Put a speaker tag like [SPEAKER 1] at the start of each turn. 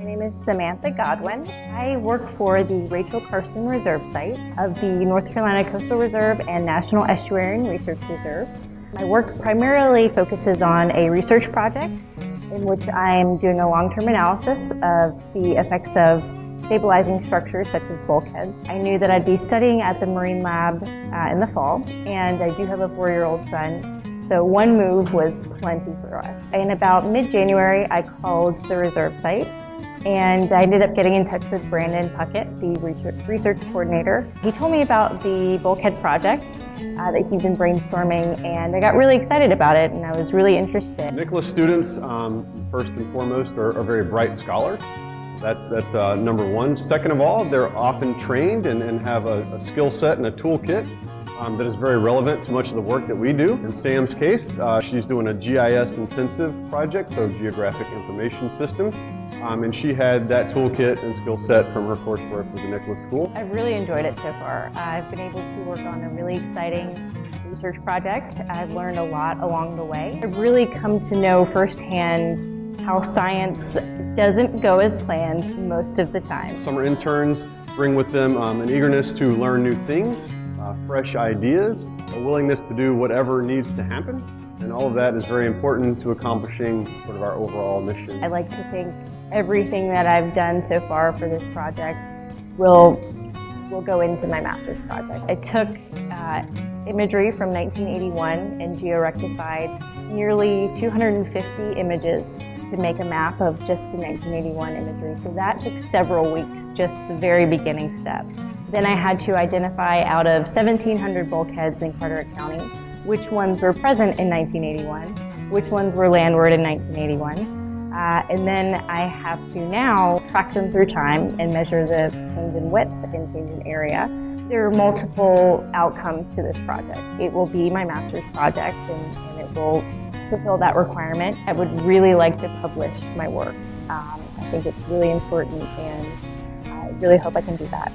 [SPEAKER 1] is Samantha Godwin. I work for the Rachel Carson Reserve Site of the North Carolina Coastal Reserve and National Estuarine Research Reserve. My work primarily focuses on a research project in which I'm doing a long-term analysis of the effects of stabilizing structures such as bulkheads. I knew that I'd be studying at the Marine Lab uh, in the fall, and I do have a four-year-old son so one move was plenty for us. In about mid-January, I called the reserve site and I ended up getting in touch with Brandon Puckett, the research, coordinator. He told me about the bulkhead project uh, that he'd been brainstorming and I got really excited about it and I was really interested.
[SPEAKER 2] Nicholas students, um, first and foremost, are, are very bright scholars. That's, that's uh, number one. Second of all, they're often trained and, and have a, a skill set and a toolkit um, that is very relevant to much of the work that we do. In Sam's case, uh, she's doing a GIS intensive project, so Geographic Information System. Um, and she had that toolkit and skill set from her coursework with the Nicholas School.
[SPEAKER 1] I've really enjoyed it so far. I've been able to work on a really exciting research project. I've learned a lot along the way. I've really come to know firsthand how science doesn't go as planned most of the time.
[SPEAKER 2] Summer interns bring with them um, an eagerness to learn new things uh, fresh ideas, a willingness to do whatever needs to happen. And all of that is very important to accomplishing sort of our overall mission.
[SPEAKER 1] I like to think everything that I've done so far for this project will, will go into my master's project. I took uh, imagery from 1981 and georectified nearly 250 images to make a map of just the 1981 imagery. So that took several weeks, just the very beginning steps. Then I had to identify out of 1,700 bulkheads in Carteret County, which ones were present in 1981, which ones were landward in 1981. Uh, and then I have to now track them through time and measure the change in width and change in area. There are multiple outcomes to this project. It will be my master's project and, and it will fulfill that requirement. I would really like to publish my work. Um, I think it's really important and I really hope I can do that.